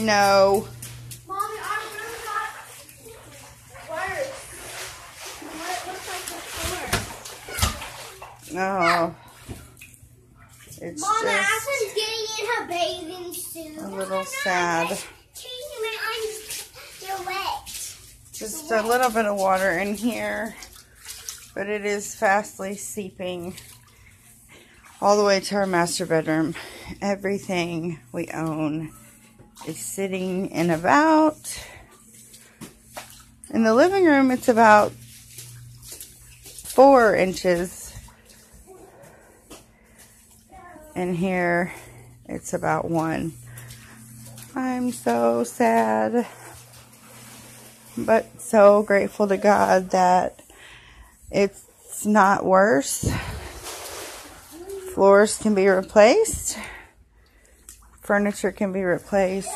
No. Mommy, our room got worse. What looks like before. Oh. It's Mom, just getting in her bathing suit. a little sad. Changing my eyes. They're wet. Just a little bit of water in here. But it is fastly seeping all the way to our master bedroom. Everything we own is sitting in about, in the living room, it's about four inches. In here, it's about one. I'm so sad, but so grateful to God that it's not worse. Floors can be replaced. Furniture can be replaced.